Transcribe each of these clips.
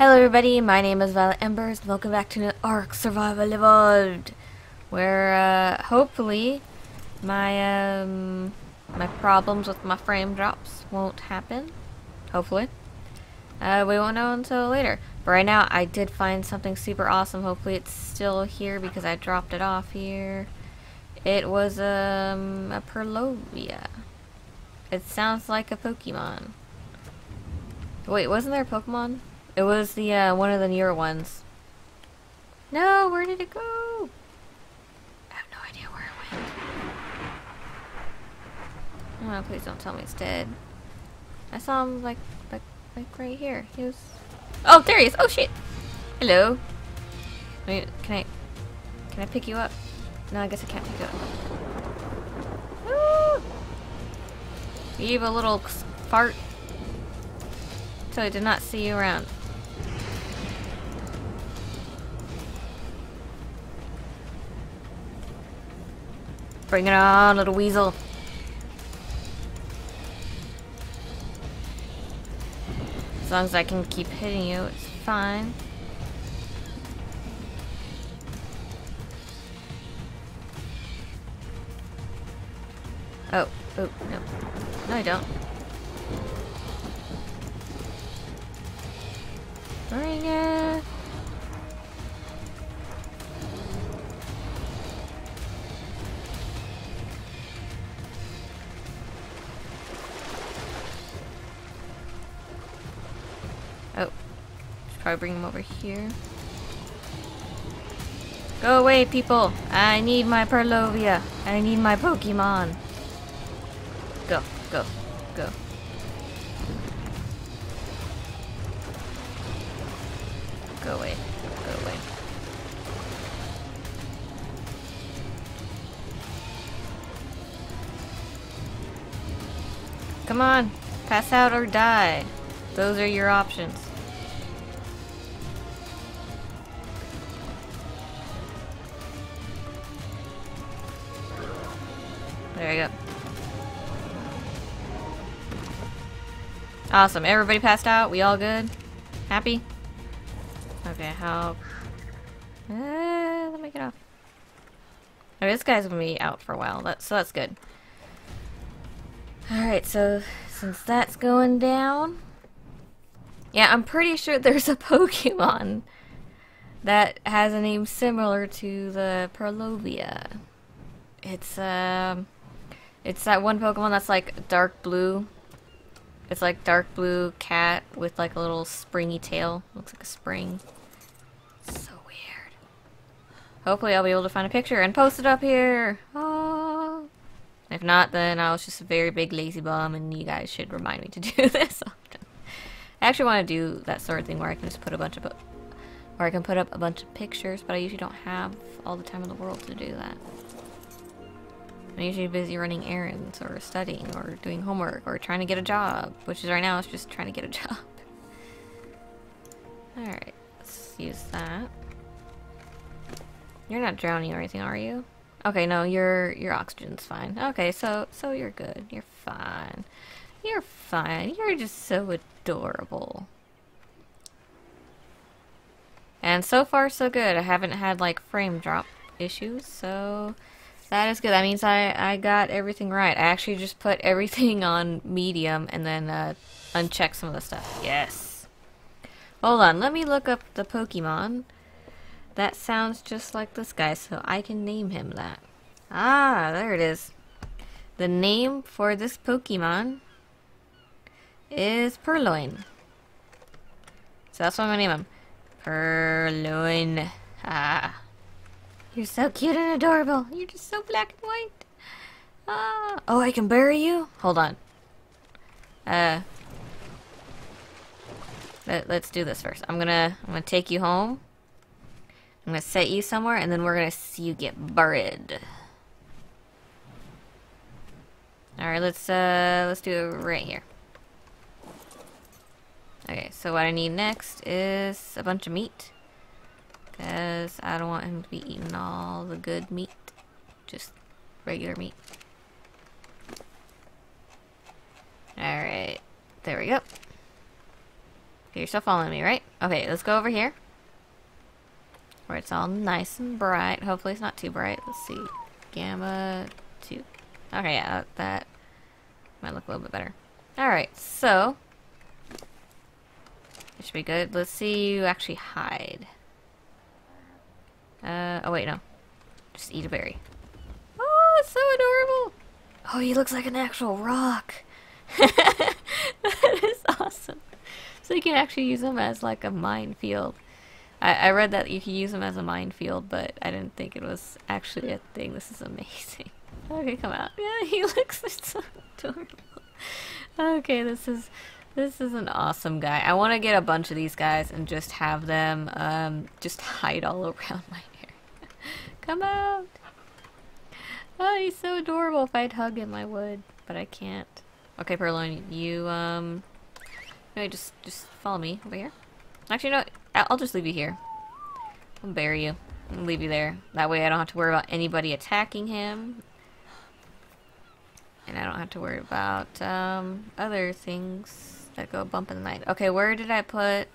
Hello everybody, my name is Violet Embers, welcome back to Ark Survival Evolved, where uh, hopefully my um, my problems with my frame drops won't happen, hopefully. Uh, we won't know until later. But right now I did find something super awesome, hopefully it's still here because I dropped it off here. It was um, a Purlovia. It sounds like a Pokemon. Wait, wasn't there a Pokemon? It was the uh, one of the newer ones. No, where did it go? I have no idea where it went. Oh, please don't tell me it's dead. I saw him like, like, like right here. He was. Oh, there he is. Oh shit. Hello. Can I, can I pick you up? No, I guess I can't pick you up. Woo! You have a little fart. So I did not see you around. Bring it on, little weasel. As long as I can keep hitting you, it's fine. Oh, oh, no. No, I don't. Bring it! Probably bring him over here. Go away, people! I need my Purlovia. I need my Pokemon. Go, go, go. Go away. Go away. Come on. Pass out or die. Those are your options. Awesome. Everybody passed out? We all good? Happy? Okay, how... Uh, let me get off. Okay, this guy's gonna be out for a while, so that's good. Alright, so since that's going down... Yeah, I'm pretty sure there's a Pokemon that has a name similar to the Purlovia. It's, um... It's that one Pokemon that's like dark blue. It's like dark blue cat with like a little springy tail. Looks like a spring. So weird. Hopefully I'll be able to find a picture and post it up here. Oh. If not, then I was just a very big lazy bum and you guys should remind me to do this often. I actually want to do that sort of thing where I can just put a bunch of where I can put up a bunch of pictures, but I usually don't have all the time in the world to do that. I'm usually busy running errands or studying or doing homework or trying to get a job, which is right now it's just trying to get a job. Alright, let's use that. You're not drowning or anything, are you? Okay, no, your your oxygen's fine. Okay, so so you're good. You're fine. You're fine. You're just so adorable. And so far so good. I haven't had like frame drop issues, so that is good. That means I, I got everything right. I actually just put everything on medium and then uh, uncheck some of the stuff. Yes. Hold on. Let me look up the Pokemon. That sounds just like this guy, so I can name him that. Ah, there it is. The name for this Pokemon is Purrloin. So that's what I'm going to name him. Purrloin. Ah. You're so cute and adorable. You're just so black and white. Ah. Oh, I can bury you? Hold on. Uh. Let, us do this first. I'm gonna I'm gonna take you home. I'm gonna set you somewhere, and then we're gonna see you get buried. All right, let's uh let's do it right here. Okay, so what I need next is a bunch of meat. Because I don't want him to be eating all the good meat. Just regular meat. Alright. There we go. Okay, you're still following me, right? Okay, let's go over here. Where it's all nice and bright. Hopefully it's not too bright. Let's see. Gamma 2. Okay, yeah, that might look a little bit better. Alright, so... It should be good. Let's see you actually hide. Uh, oh wait, no. Just eat a berry. Oh, it's so adorable! Oh, he looks like an actual rock! that is awesome. So you can actually use them as like a minefield. I, I read that you can use them as a minefield, but I didn't think it was actually a thing. This is amazing. Okay, come out. Yeah, he looks so adorable. Okay, this is this is an awesome guy. I want to get a bunch of these guys and just have them um, just hide all around my. Come out. Oh, he's so adorable. If I'd hug him, I would, but I can't. Okay, Purrloin, you, um... No, just, just follow me over here. Actually, no, I'll just leave you here. I'll bury you. I'll leave you there. That way I don't have to worry about anybody attacking him. And I don't have to worry about, um, other things that go bump in the night. Okay, where did I put...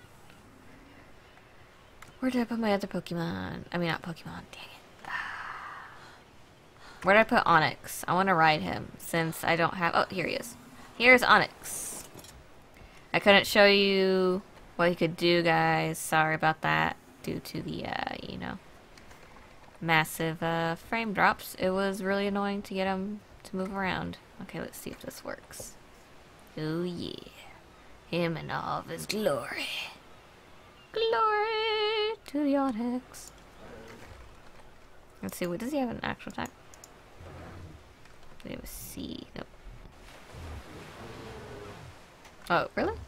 Where did I put my other Pokemon? I mean, not Pokemon, dang it. Where did I put Onyx? I want to ride him, since I don't have... Oh, here he is. Here's Onyx. I couldn't show you what he could do, guys. Sorry about that. Due to the, uh, you know, massive uh, frame drops. It was really annoying to get him to move around. Okay, let's see if this works. Oh, yeah. Him and all of his glory. Glory to the Onix. Let's see, what does he have an actual attack? Have a C? Nope. Oh, really?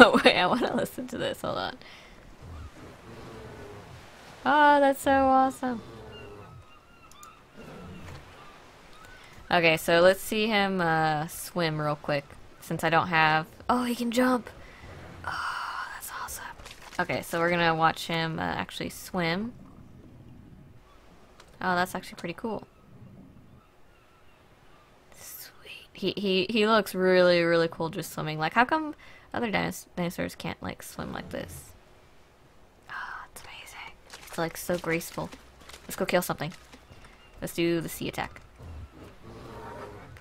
Oh, wait, I want to listen to this. Hold on. Oh, that's so awesome. Okay, so let's see him uh, swim real quick. Since I don't have... Oh, he can jump! Oh, that's awesome. Okay, so we're gonna watch him uh, actually swim. Oh, that's actually pretty cool. He, he, he looks really, really cool just swimming. Like, how come other dinos dinosaurs can't, like, swim like this? Oh, it's amazing. It's, like, so graceful. Let's go kill something. Let's do the sea attack.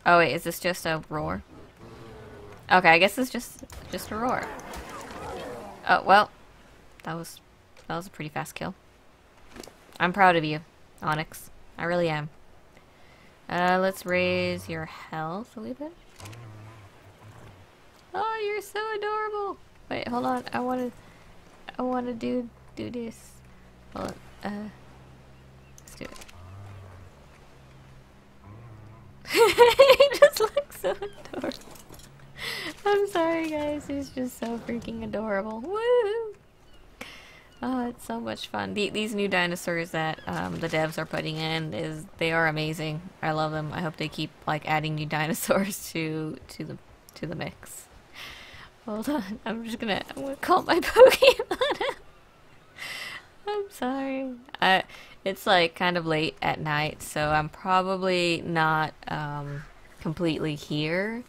Oh, wait, is this just a roar? Okay, I guess it's just, just a roar. Oh, well, that was, that was a pretty fast kill. I'm proud of you, Onyx. I really am. Uh, let's raise your health a little bit. Oh, you're so adorable. Wait, hold on. I want to, I want to do, do this. Hold on. Uh, let's do it. he just looks so adorable. I'm sorry, guys. He's just so freaking adorable. Woo! Oh, it's so much fun. The, these new dinosaurs that um, the devs are putting in is they are amazing. I love them. I hope they keep like adding new dinosaurs to to the to the mix. Hold on, I'm just gonna I'm gonna call my Pokemon. I'm sorry. Uh, it's like kind of late at night, so I'm probably not um, completely here.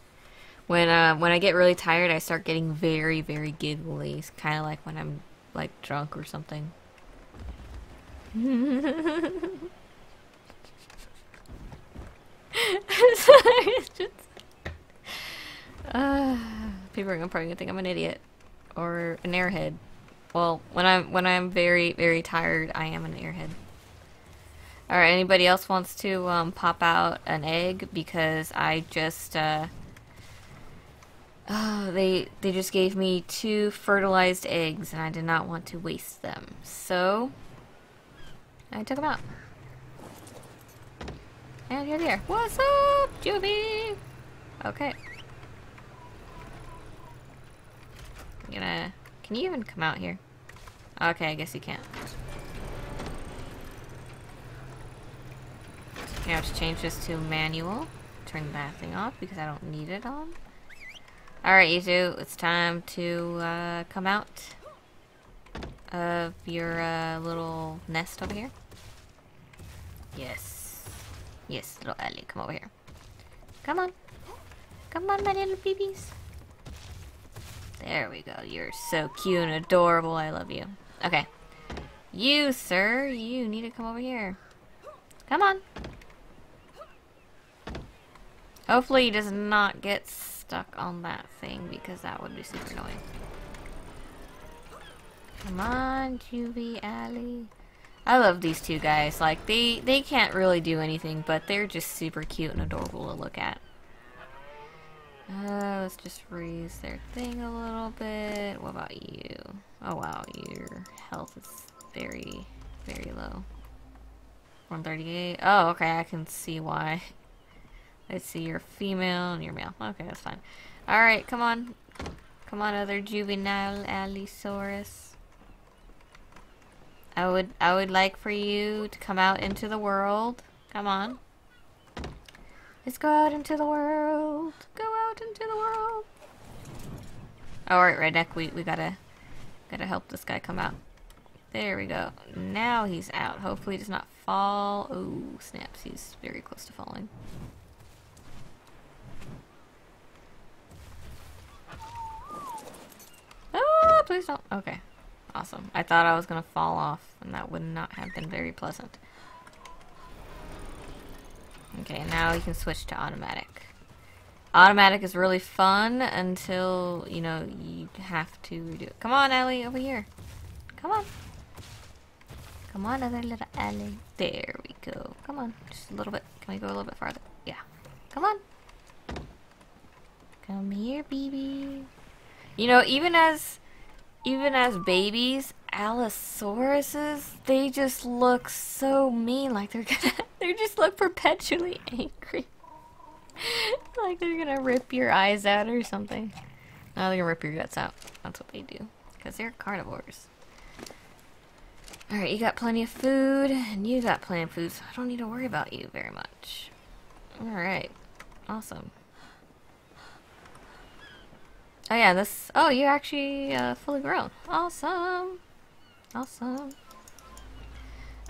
When uh, when I get really tired, I start getting very very giggly. It's kind of like when I'm like drunk or something. I'm sorry, just... Uh, people are gonna probably think I'm an idiot or an airhead. Well, when I'm when I'm very very tired, I am an airhead. All right, anybody else wants to um, pop out an egg because I just uh, Oh, they they just gave me two fertilized eggs and I did not want to waste them. So I took them out. And here they are. What's up, Juvie? Okay. I'm gonna can you even come out here? Okay, I guess you can't. I have to change this to manual. Turn that thing off because I don't need it on. Alright, two, it's time to uh, come out of your uh, little nest over here. Yes. Yes, little Ellie, come over here. Come on. Come on, my little babies. There we go. You're so cute and adorable. I love you. Okay. You, sir, you need to come over here. Come on. Hopefully he does not get stuck on that thing because that would be super annoying. Come on, Juvie Alley. I love these two guys. Like, they, they can't really do anything, but they're just super cute and adorable to look at. Uh, let's just raise their thing a little bit. What about you? Oh wow, your health is very, very low. 138. Oh, okay, I can see why. I see you're female and you're male. Okay, that's fine. Alright, come on. Come on, other juvenile Allosaurus. I would I would like for you to come out into the world. Come on. Let's go out into the world. Go out into the world. Alright, Redneck, we, we gotta gotta help this guy come out. There we go. Now he's out. Hopefully he does not fall. Oh, snaps. He's very close to falling. Oh, please don't. Okay. Awesome. I thought I was gonna fall off, and that would not have been very pleasant. Okay, now you can switch to automatic. Automatic is really fun until, you know, you have to redo it. Come on, Ellie, over here. Come on. Come on, other little Ellie. There we go. Come on, just a little bit. Can we go a little bit farther? Yeah. Come on. Come here, baby. You know, even as, even as babies, Allosauruses, they just look so mean, like they're gonna, they just look perpetually angry. like they're gonna rip your eyes out or something. No, they're gonna rip your guts out. That's what they do. Because they're carnivores. Alright, you got plenty of food, and you got plenty of food, so I don't need to worry about you very much. Alright. Awesome. Oh yeah, this... Oh, you're actually uh, fully grown. Awesome. Awesome.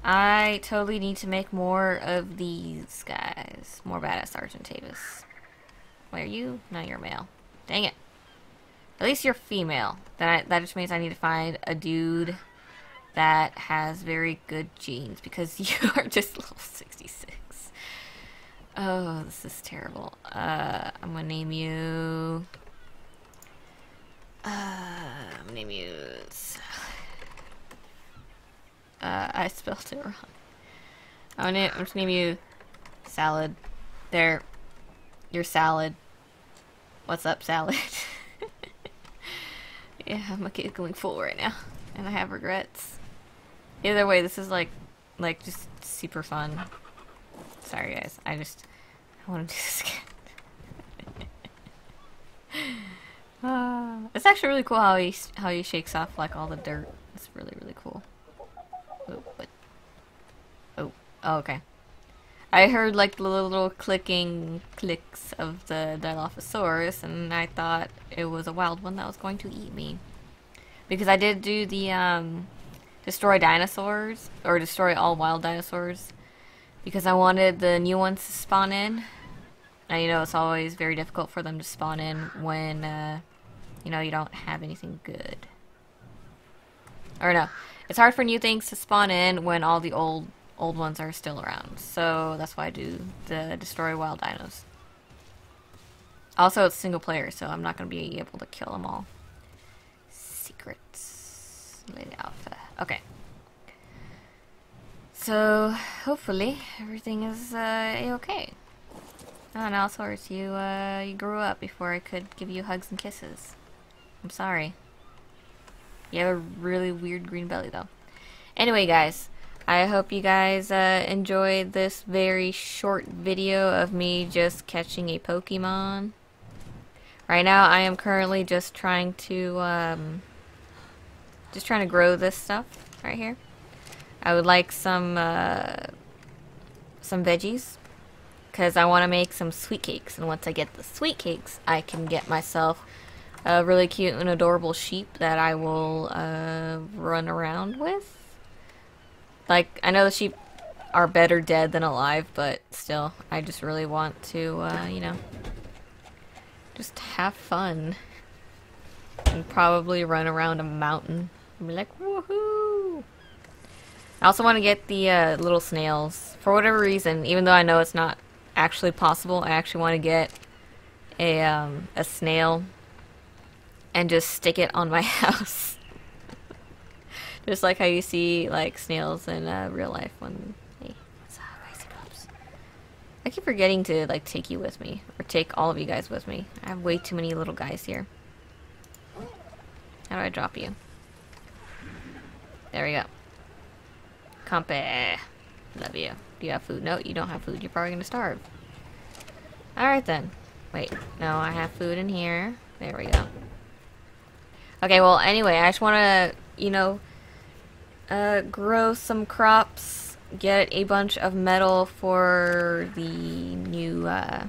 I totally need to make more of these guys. More badass Sergeant Tavis. Where are you? No, you're male. Dang it. At least you're female. That that just means I need to find a dude that has very good genes because you are just level 66. Oh, this is terrible. Uh, I'm gonna name you. I'm gonna name you. Uh, I spelled it wrong. I'm gonna, I'm just gonna name you Salad. There. Your salad. What's up, salad? yeah, I'm going full right now. And I have regrets. Either way, this is like, like, just super fun. Sorry, guys. I just, I want to do this again. uh, it's actually really cool how he, how he shakes off, like, all the dirt. It's really, really cool. Oh, what? Oh, oh, okay. I heard like the little clicking clicks of the Dilophosaurus, and I thought it was a wild one that was going to eat me. Because I did do the um, destroy dinosaurs, or destroy all wild dinosaurs, because I wanted the new ones to spawn in. And you know, it's always very difficult for them to spawn in when, uh, you know, you don't have anything good. Or no, it's hard for new things to spawn in when all the old old ones are still around. So that's why I do the destroy wild dinos. Also, it's single player, so I'm not going to be able to kill them all. Secrets. Lady Alpha. Okay. So, hopefully, everything is uh, okay. Oh, and Allosaurus, you, uh, you grew up before I could give you hugs and kisses. I'm sorry. You have a really weird green belly, though. Anyway, guys, I hope you guys uh, enjoyed this very short video of me just catching a Pokemon. Right now, I am currently just trying to, um, just trying to grow this stuff right here. I would like some, uh, some veggies because I want to make some sweet cakes. And once I get the sweet cakes, I can get myself a really cute and adorable sheep that I will uh, run around with. Like, I know the sheep are better dead than alive, but still, I just really want to, uh, you know, just have fun. and probably run around a mountain and be like, woohoo! I also want to get the uh, little snails. For whatever reason, even though I know it's not actually possible, I actually want to get a, um, a snail and just stick it on my house. just like how you see like snails in uh, real life when hey, I keep forgetting to like take you with me or take all of you guys with me. I have way too many little guys here. How do I drop you? There we go. Compy. Love you. Do you have food? No, you don't have food. You're probably gonna starve. Alright then. Wait, no, I have food in here. There we go. Okay, well, anyway, I just want to, you know, uh, grow some crops, get a bunch of metal for the new, uh,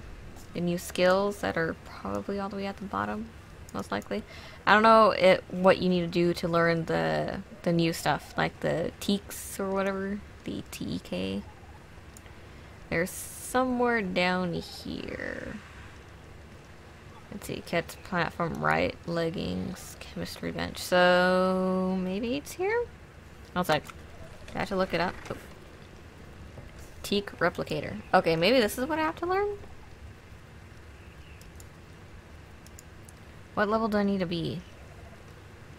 the new skills that are probably all the way at the bottom, most likely. I don't know it, what you need to do to learn the, the new stuff, like the teaks or whatever, the TEK. There's somewhere down here. Let's see, cat's platform right, leggings, chemistry bench. So maybe it's here? Outside. I have to look it up. Oh. Tek replicator. Okay, maybe this is what I have to learn? What level do I need to be?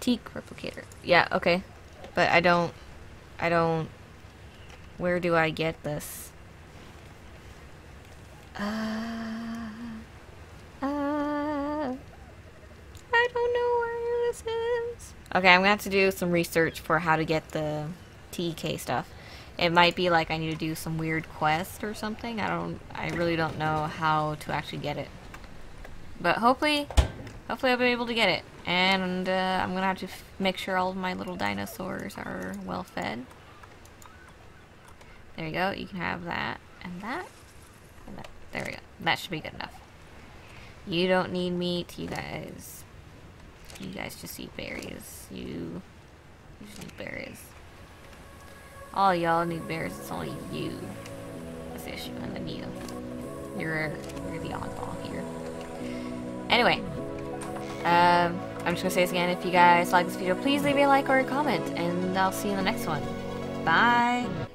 Tek replicator. Yeah, okay. But I don't... I don't... Where do I get this? Uh... I don't know is. Okay, I'm gonna have to do some research for how to get the TEK stuff. It might be like I need to do some weird quest or something. I don't, I really don't know how to actually get it. But hopefully, hopefully I'll be able to get it. And uh, I'm gonna have to make sure all of my little dinosaurs are well fed. There you go, you can have that, and that, and that. There we go. That should be good enough. You don't need meat, you guys. You guys just eat berries. You, you just eat berries. All y'all need berries, it's only you. The issue, and then you. You're, you're the oddball here. Anyway, um, I'm just gonna say this again. If you guys like this video, please leave a like or a comment, and I'll see you in the next one. Bye!